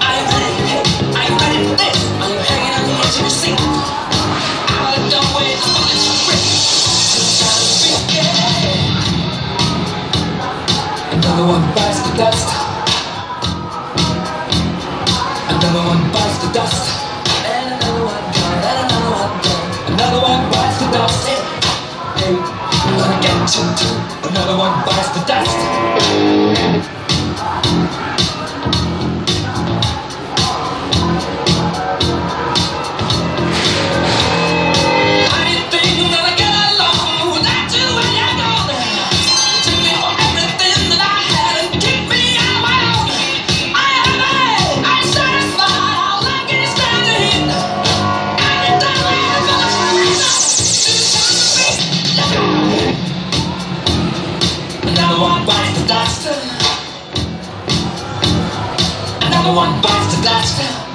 Are you ready? Hey, are you ready this? Hanging on the edge of seat? Out the the bullets Another one bites the dust Another one bites the dust Another one bites the one bites the dust.